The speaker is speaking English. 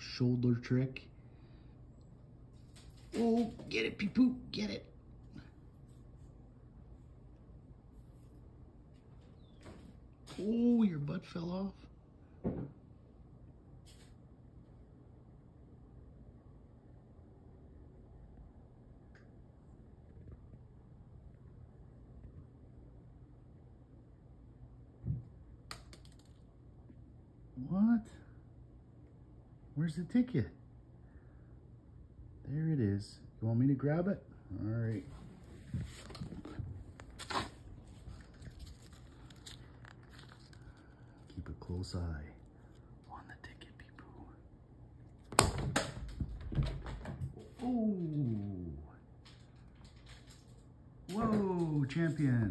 shoulder trick. Oh, get it, pee-poo, get it. Oh, your butt fell off. What? Where's the ticket? There it is. You want me to grab it? All right. Keep a close eye on the ticket, people. Oh. Whoa, champion.